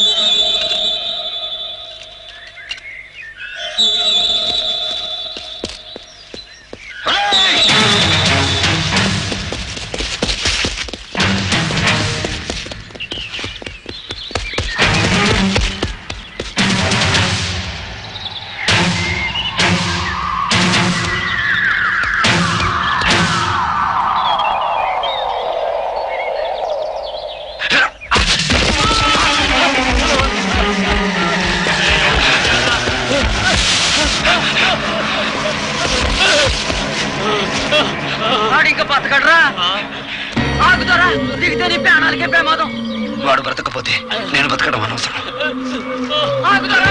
Thank you. వాడు ఇంకా బతకడరా? ఆగుతారా? దిగితే నీ ప్రాణాలకే ప్రమాదం. వాడు బ్రతకపోతే నేను బతకడం అనవసరం. ఆగుతారా?